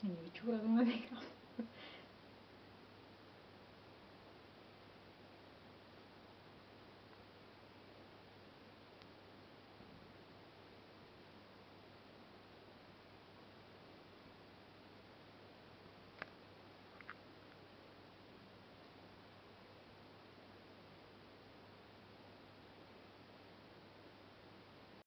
你出了那么那。